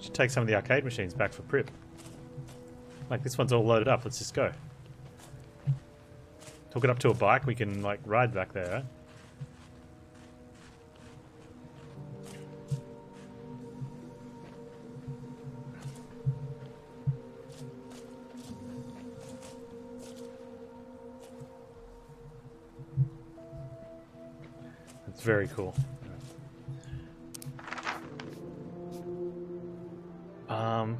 Should take some of the arcade machines back for Pripp. Like this one's all loaded up. Let's just go. Hook it up to a bike. We can like ride back there. Right? It's very cool. Um,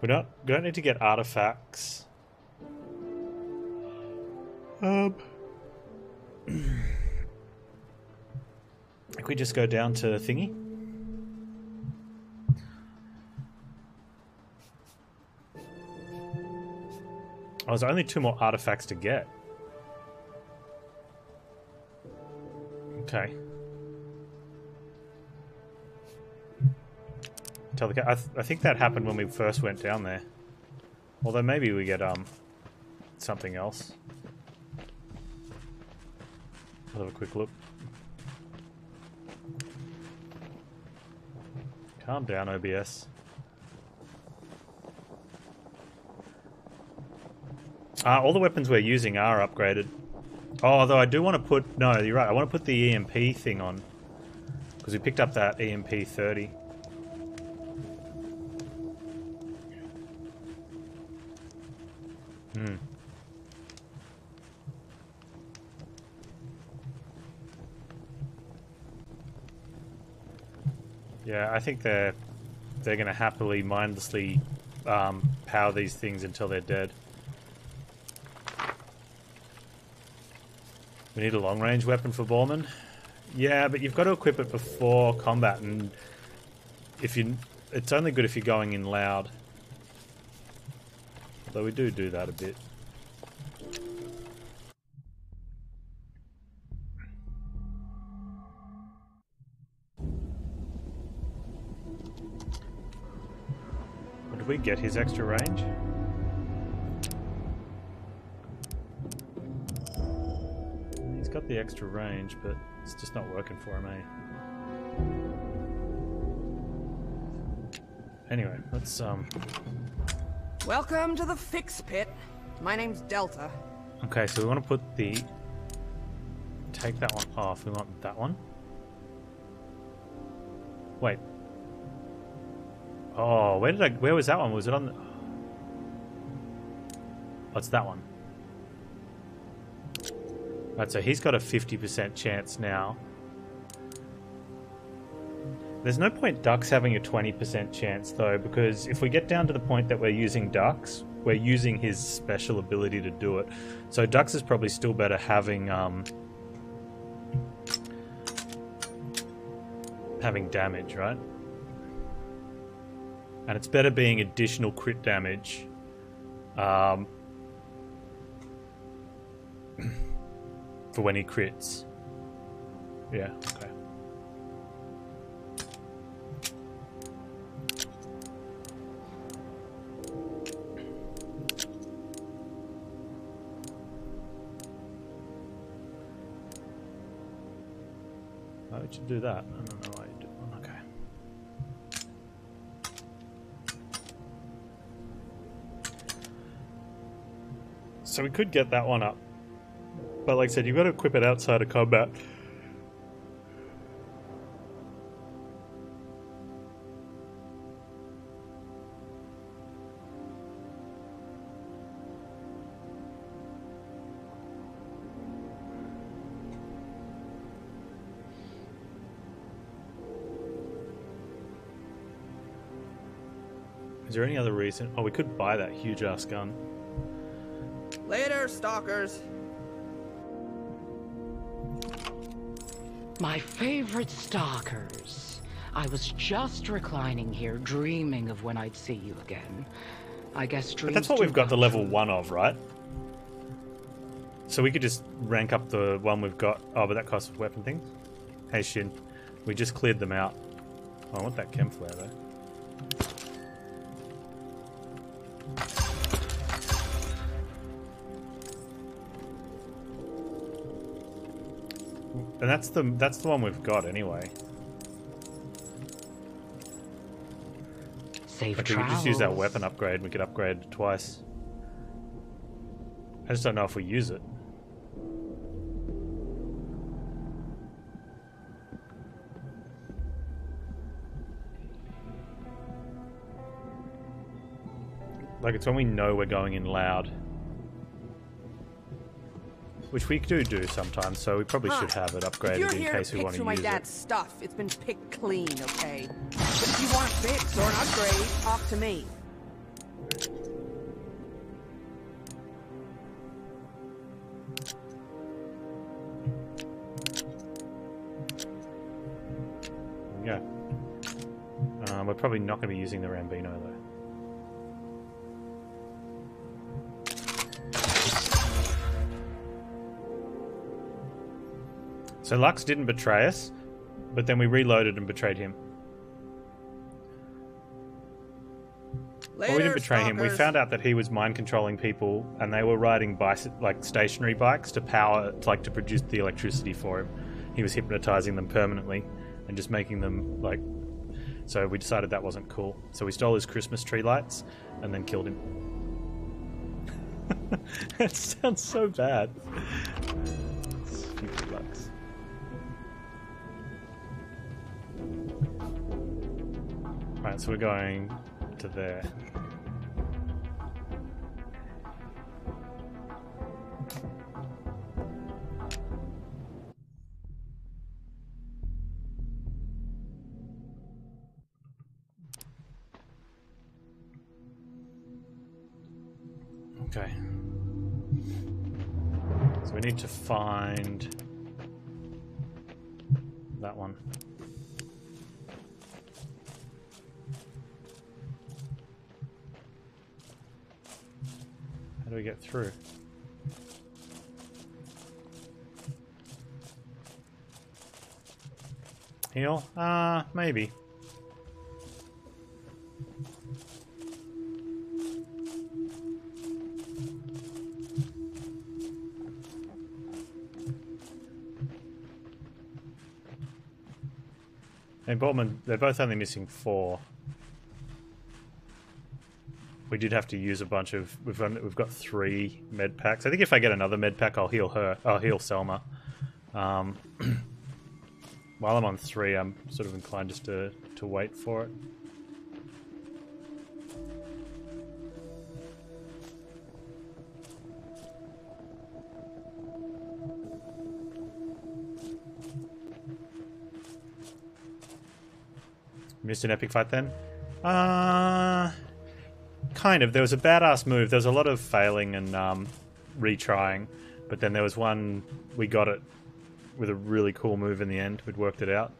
we don't we don't need to get artifacts. Um, if we just go down to thingy. Oh, there's only two more artifacts to get. Okay. Tell the. I, th I think that happened when we first went down there. Although maybe we get um something else. I'll have a quick look. Calm down, OBS. Uh, all the weapons we're using are upgraded. Oh, although I do want to put... No, you're right. I want to put the EMP thing on. Because we picked up that EMP 30. Yeah, I think they're they're going to happily, mindlessly um, power these things until they're dead. We need a long-range weapon for Bormin. Yeah, but you've got to equip it before combat, and if you, it's only good if you're going in loud. Although we do do that a bit. Did we get his extra range? He's got the extra range, but it's just not working for him, eh? Anyway, let's um Welcome to the fix pit. My name's Delta. Okay, so we want to put the take that one off. We want that one. Wait. Oh, where did I? Where was that one? Was it on? The... What's that one? Right, so he's got a fifty percent chance now. There's no point Dux having a 20% chance though, because if we get down to the point that we're using Dux, we're using his special ability to do it. So Dux is probably still better having um, having damage, right? And it's better being additional crit damage um, for when he crits. Yeah, okay. Why would you do that? So we could get that one up. But like I said, you've got to equip it outside of combat. Is there any other reason? Oh, we could buy that huge ass gun. Later, stalkers. My favorite stalkers. I was just reclining here, dreaming of when I'd see you again. I guess dreams. But that's what we've got the level one of, right? So we could just rank up the one we've got. Oh, but that costs weapon things. Hey, Shin, we just cleared them out. Oh, I want that chem flare though. And that's the that's the one we've got anyway. Safe Like we could just use our weapon upgrade. We could upgrade twice. I just don't know if we use it. Like it's when we know we're going in loud. Which we do do sometimes, so we probably should have it upgraded you're in here case to we pick want to through my use dad's it. stuff, it's been picked clean, okay? But if you want a fix or an upgrade, talk to me. Yeah. Um, we're probably not going to be using the Rambino though. So Lux didn't betray us, but then we reloaded and betrayed him. Later, well, we didn't betray him. We found out that he was mind controlling people, and they were riding bicy- like stationary bikes to power, like to produce the electricity for him. He was hypnotizing them permanently and just making them like. So we decided that wasn't cool. So we stole his Christmas tree lights and then killed him. that sounds so bad. So we're going to there. Okay. So we need to find that one. We get through? Heal? Uh, maybe. And Boltman, they're both only missing four. We did have to use a bunch of. We've run, we've got three med packs. I think if I get another med pack, I'll heal her. I'll heal Selma. Um, while I'm on three, I'm sort of inclined just to to wait for it. Missed an epic fight then? Uh kind of. There was a badass move. There was a lot of failing and um, retrying, but then there was one we got it with a really cool move in the end. We'd worked it out.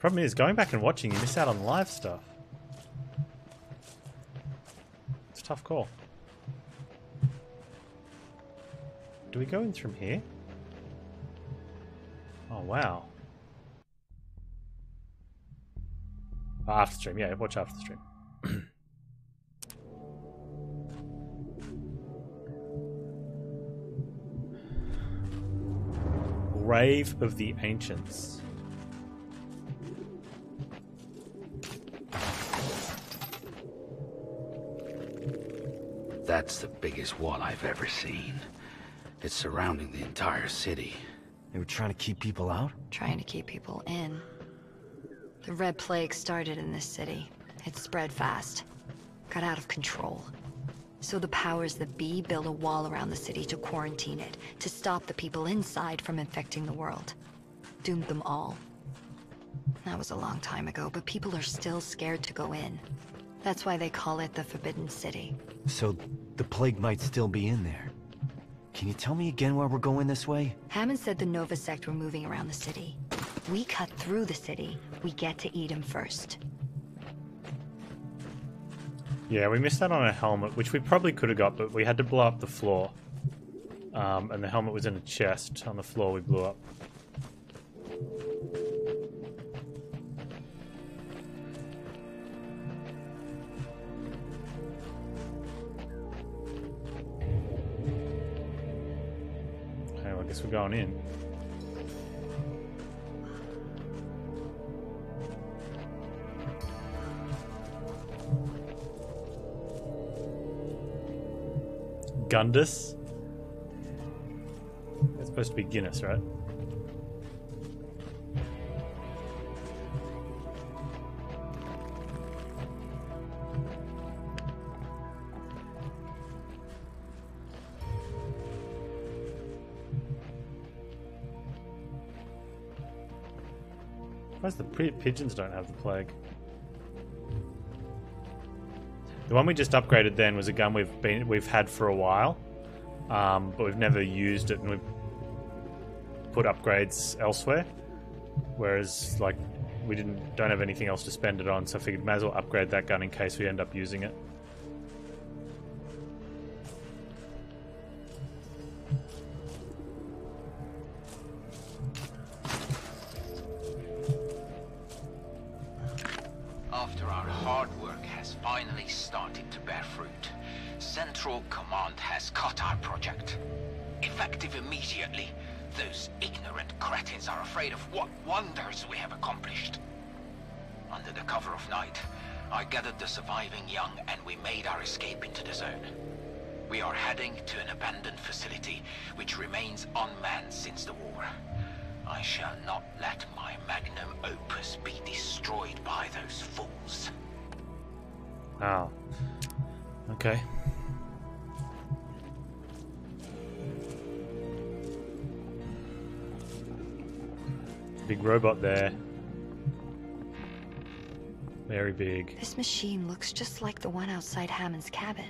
Problem is, going back and watching, you miss out on live stuff. Tough call. Do we go in from here? Oh, wow. Oh, after stream, yeah, watch after stream. Grave of the Ancients. That's the biggest wall I've ever seen. It's surrounding the entire city. They were trying to keep people out? trying to keep people in. The Red Plague started in this city. It spread fast, got out of control. So the powers that be built a wall around the city to quarantine it, to stop the people inside from infecting the world. Doomed them all. That was a long time ago, but people are still scared to go in. That's why they call it the Forbidden City. So the plague might still be in there. Can you tell me again why we're going this way? Hammon said the Nova sect were moving around the city. We cut through the city. We get to eat him first. Yeah, we missed that on a helmet, which we probably could have got, but we had to blow up the floor. Um, and the helmet was in a chest on the floor we blew up. Going in. Gundus? It's supposed to be Guinness, right? Pigeons don't have the plague? The one we just upgraded then was a gun we've been we've had for a while, um, but we've never used it, and we've put upgrades elsewhere. Whereas, like, we didn't don't have anything else to spend it on, so I figured may as well upgrade that gun in case we end up using it. Finally started to bear fruit, Central Command has cut our project. Effective immediately, those ignorant cretins are afraid of what wonders we have accomplished. Under the cover of night, I gathered the surviving young and we made our escape into the zone. We are heading to an abandoned facility which remains unmanned since the war. I shall not let my magnum opus be destroyed by those fools. Oh. Okay. Big robot there. Very big. This machine looks just like the one outside Hammon's cabin.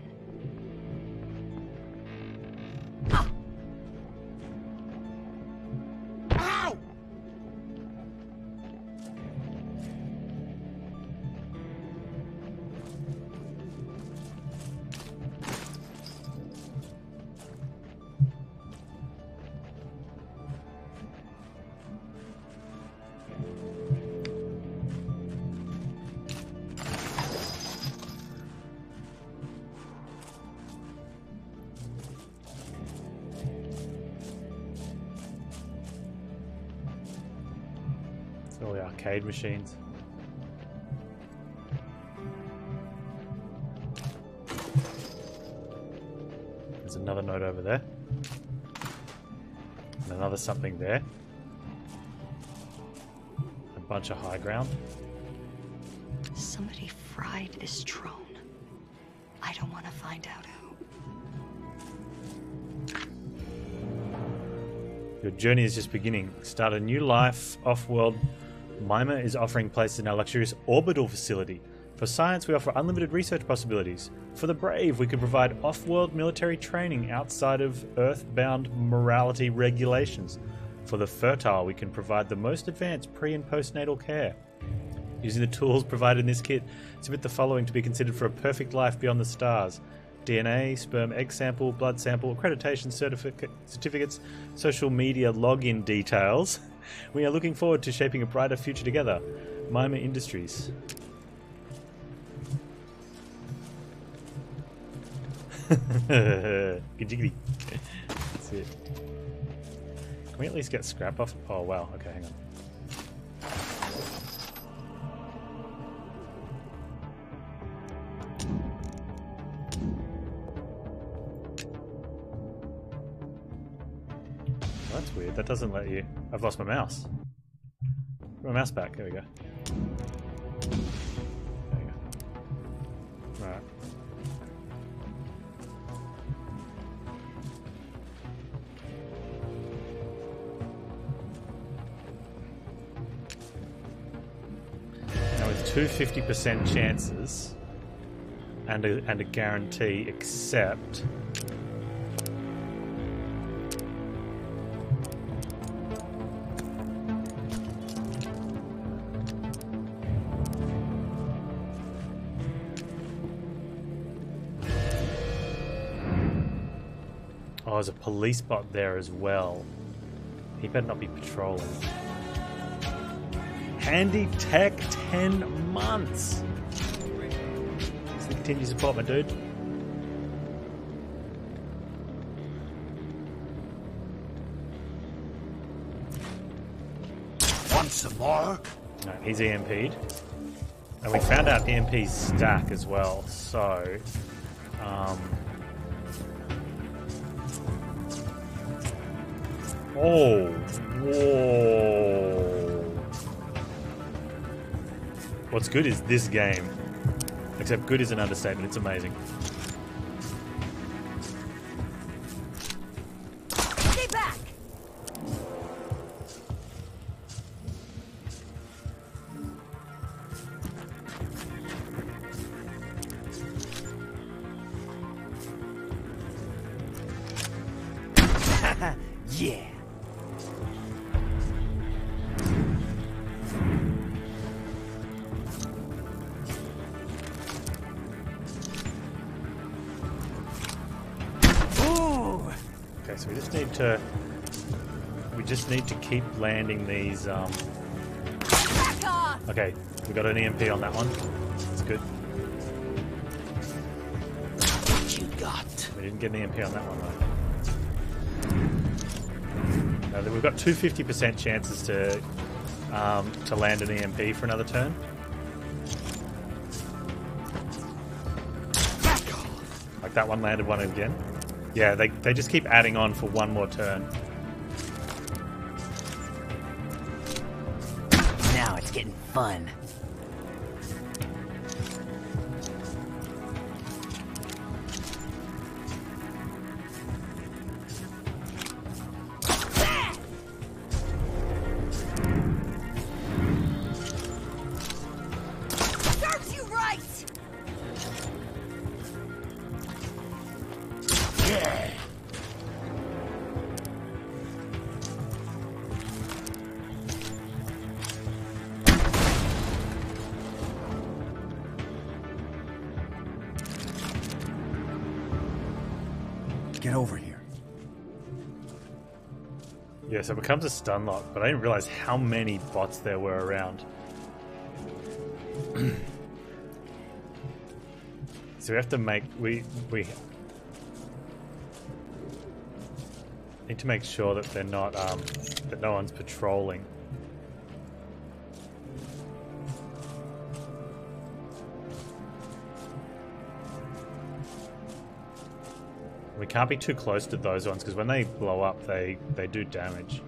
Machines. There's another note over there. And another something there. A bunch of high ground. Somebody fried this drone. I don't want to find out who. Your journey is just beginning. Start a new life off world. Mima is offering places in our luxurious orbital facility. For science, we offer unlimited research possibilities. For the brave, we can provide off world military training outside of earthbound morality regulations. For the fertile, we can provide the most advanced pre and postnatal care. Using the tools provided in this kit, submit the following to be considered for a perfect life beyond the stars DNA, sperm, egg sample, blood sample, accreditation certificate, certificates, social media login details. We are looking forward to shaping a brighter future together. Mima Industries. Giggity. That's it. Can we at least get scrap off? Oh wow, okay, hang on. That doesn't let you. I've lost my mouse. Put my mouse back. There we go. There we go. Right. Now with two 50% chances and a, and a guarantee, except Oh, there's a police bot there as well. He better not be patrolling. Handy Tech 10 months. For the continued support, my dude. Want some more? No, he's EMP'd. And we found out EMP's stack as well, so. Um, oh, whoa. What's good is this game. Except good is an understatement, it's amazing. Keep landing these. Um, okay, we got an EMP on that one. That's good. What you got? We didn't get an EMP on that one though. No, we've got two 50% chances to um, to land an EMP for another turn. Like that one landed one again. Yeah, they, they just keep adding on for one more turn. Fun. Get over here. Yeah, so it becomes a stun lock, but I didn't realize how many bots there were around. so we have to make we we need to make sure that they're not um, that no one's patrolling. Can't be too close to those ones because when they blow up, they they do damage.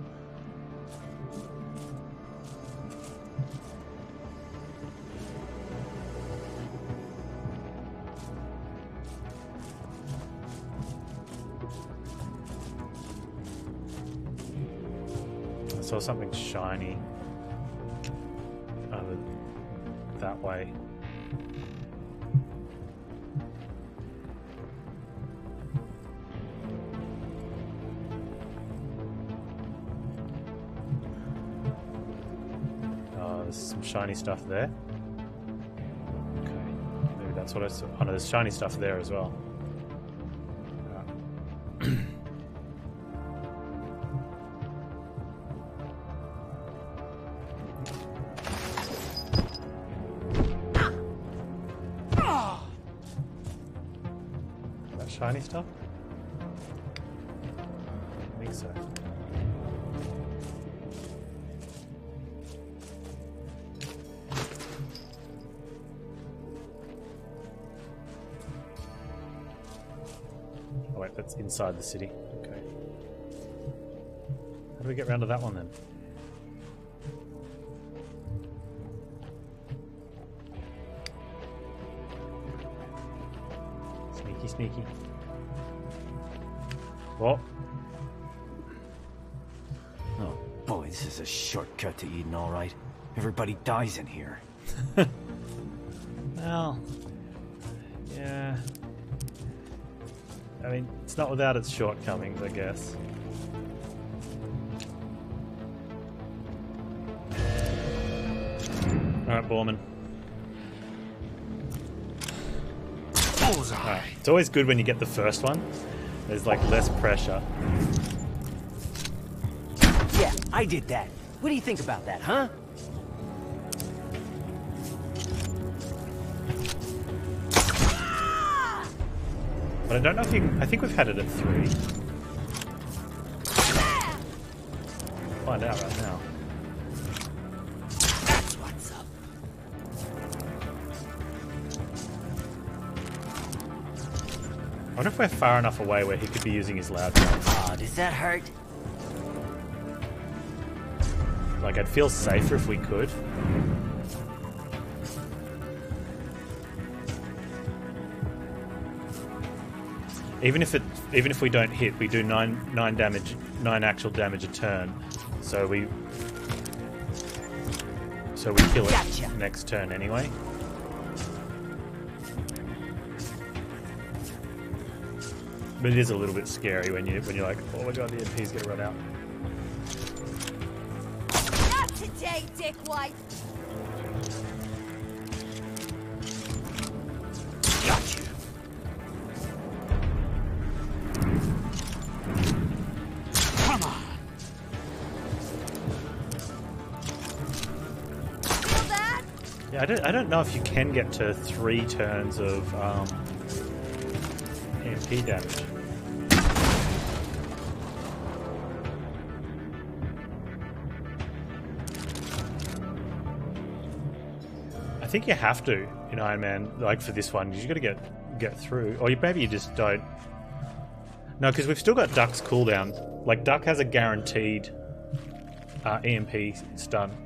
I saw something shiny over that way. Shiny stuff there. Okay, maybe that's what I saw. Oh no, there's shiny stuff there as well. That's inside the city. Okay. How do we get round to that one then? Sneaky, sneaky. Well, Oh boy, this is a shortcut to Eden, all right. Everybody dies in here. It's not without its shortcomings, I guess. Alright, Bormin. Bullseye. It's always good when you get the first one. There's like less pressure. Yeah, I did that. What do you think about that, huh? But I don't know if you can, I think we've had it at 3. Find out right now. That's what's up. I wonder if we're far enough away where he could be using his loudmouth. Oh, does that hurt? Like, I'd feel safer if we could. Even if it, even if we don't hit, we do nine nine damage, nine actual damage a turn. So we, so we kill it Gotcha. next turn anyway. But it is a little bit scary when you when you're like, oh my god, the MP's gonna run out. Not today, dickwad. Got I don't, I don't know if you can get to three turns of um, EMP damage. I think you have to in Iron Man, like for this one, you've got to get get through, or you, maybe you just don't. No, because we've still got Dux's cooldown. Like Duck has a guaranteed uh, EMP stun.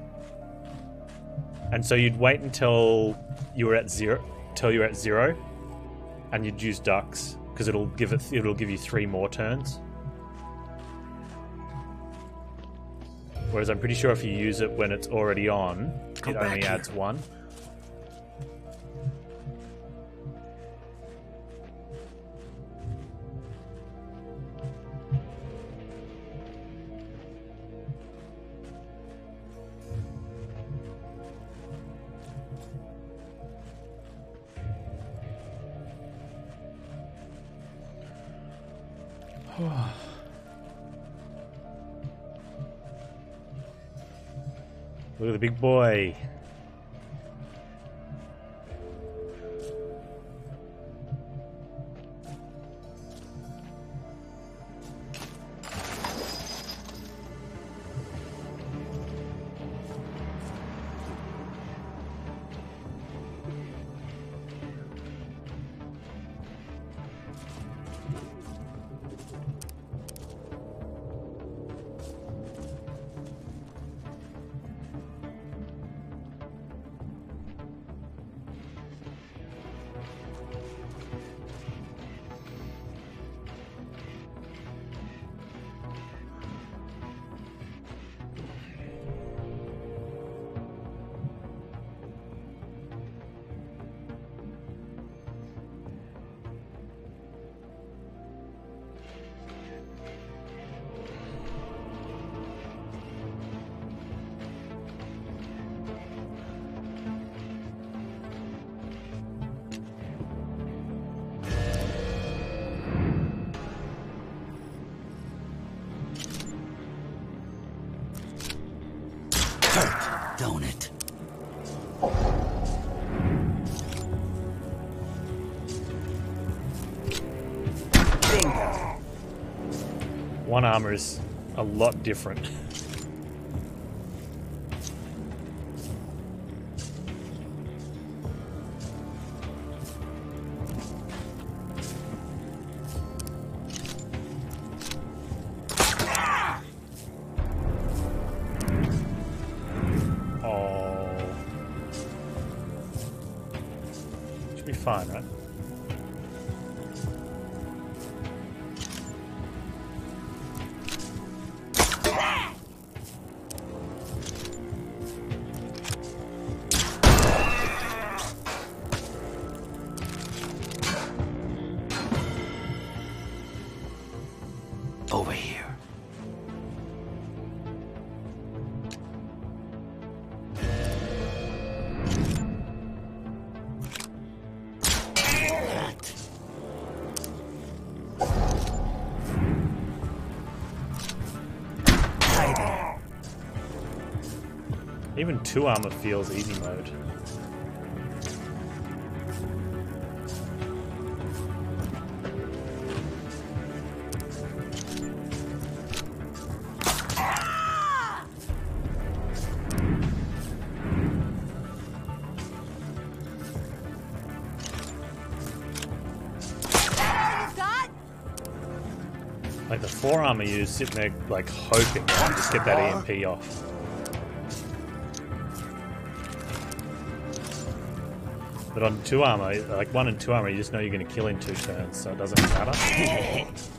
And so you'd wait until you were at zero, till you're at zero, and you'd use Dux because it'll give it, it'll give you three more turns. Whereas I'm pretty sure if you use it when it's already on, Go it only here. adds one. Look at the big boy. One armor is a lot different. Oh. Fine, right? Even two armor feels easy mode. Like the forearmor, you're sitting there like hoping you just get that EMP off. But on two armor, like one and two armor, you just know you're going to kill in two turns, so it doesn't matter.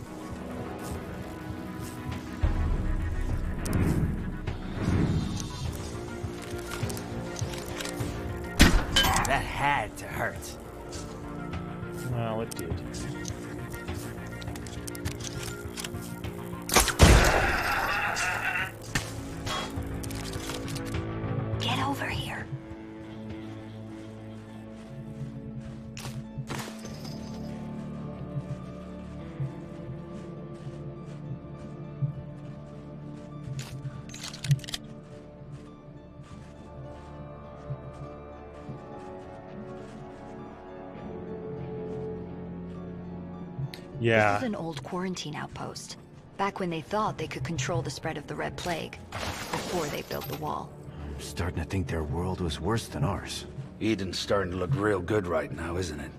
This Yeah, is an old quarantine outpost. Back when they thought they could control the spread of the Red Plague. Before they built the wall. I'm starting to think their world was worse than ours. Eden's starting to look real good right now, isn't it?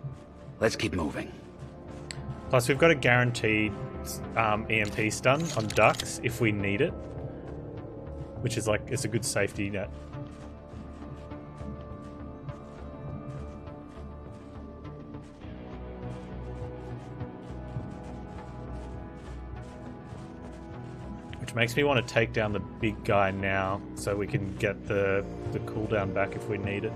Let's keep moving. Plus, we've got a guaranteed um, EMP stun on Dux if we need it, which is like it's a good safety net. Which makes me want to take down the big guy now, so we can get the the cooldown back if we need it.